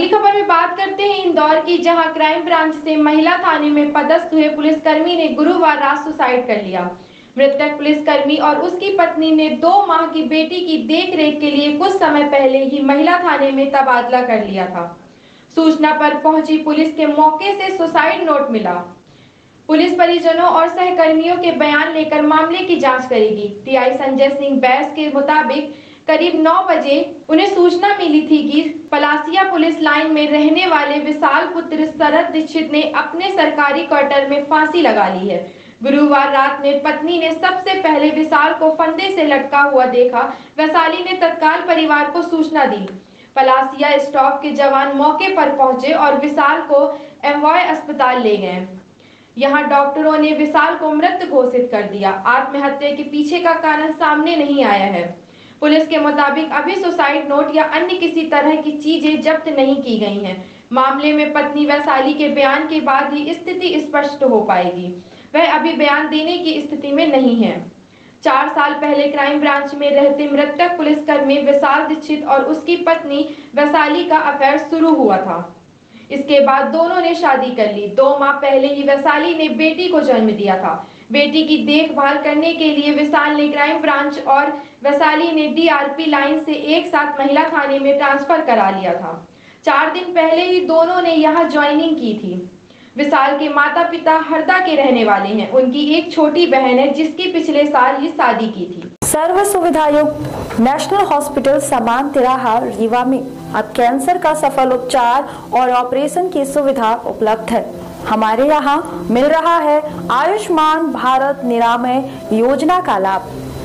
अगली खबर में बात करते हैं इंदौर की, जहाँ क्राइम ब्रांच से महिला थाने में पदस्थ हुए पुलिसकर्मी ने गुरुवार रात सुसाइड कर लिया। मृतक पुलिसकर्मी और उसकी पत्नी ने दो माह की बेटी की देखरेख के लिए कुछ समय पहले ही महिला थाने में तबादला कर लिया था। सूचना पर पहुँची पुलिस के मौके से सुसाइड नोट मिला। पुलिस परिजनों और सहकर्मियों के बयान लेकर मामले की जाँच करेगी। टीआई संजय सिंह बैस के मुताबिक करीब 9 बजे उन्हें सूचना मिली थी कि पलासिया पुलिस लाइन में रहने वाले विशाल पुत्र शरद दीक्षित ने अपने सरकारी क्वार्टर में फांसी लगा ली है। गुरुवार रात में पत्नी ने सबसे पहले विशाल को फंदे से लटका हुआ देखा। वैशाली ने तत्काल परिवार को सूचना दी। पलासिया स्टॉप के जवान मौके पर पहुँचे और विशाल को एमवाय अस्पताल ले गए। यहाँ डॉक्टरों ने विशाल को मृत घोषित कर दिया। आत्महत्या के पीछे का कारण सामने नहीं आया है। पुलिस के मुताबिक अभी सुसाइड नोट या अन्य किसी तरह की चीज़ें जब्त नहीं की गई हैं। मामले में पत्नी वैशाली के बयान के बाद ही स्थिति स्पष्ट हो पाएगी। वह अभी बयान देने की स्थिति में नहीं है। चार साल पहले क्राइम ब्रांच में रहते मृतक पुलिसकर्मी विशाल दीक्षित और उसकी पत्नी वैशाली का अफेयर शुरू हुआ था। इसके बाद दोनों ने शादी कर ली। दो माह पहले ही वैशाली ने बेटी को जन्म दिया था। बेटी की देखभाल करने के लिए विशाल ने क्राइम ब्रांच और वैशाली ने डीआरपी लाइन से एक साथ महिला थाने में ट्रांसफ़र करा लिया था। चार दिन पहले ही दोनों ने यहाँ ज्वाइनिंग की थी। विशाल के माता पिता हरदा के रहने वाले हैं। उनकी एक छोटी बहन है जिसकी पिछले साल ही शादी की थी। सर्व सुविधा युक्त नेशनल हॉस्पिटल समान तिराहा रीवा में। अब कैंसर का सफल उपचार और ऑपरेशन की सुविधा उपलब्ध है। हमारे यहाँ मिल रहा है आयुष्मान भारत निरामय योजना का लाभ।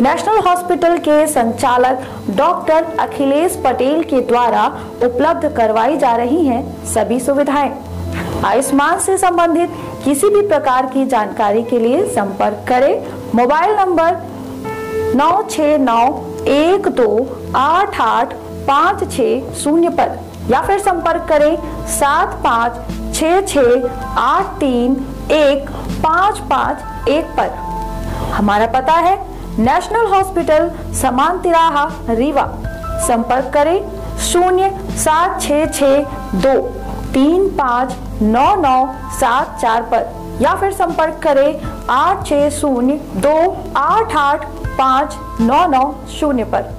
नेशनल हॉस्पिटल के संचालक डॉक्टर अखिलेश पटेल के द्वारा उपलब्ध करवाई जा रही हैं सभी सुविधाएँ। आयुष्मान से संबंधित किसी भी प्रकार की जानकारी के लिए संपर्क करें। मोबाइल नंबर नौ छ नौ एक दो आठ आठ पाँच छ शून्य पर या फिर संपर्क करें सात पाँच छ छ आठ तीन एक पाँच पाँच एक पर। हमारा पता है नेशनल हॉस्पिटल समान तिराहा रीवा। संपर्क करें शून्य सात छ छ दो, तीन पाँच नौ नौ सात चार पर, या फिर संपर्क करें आठ छ शून्य दो आठ आठ पाँच नौ नौ शून्य पर।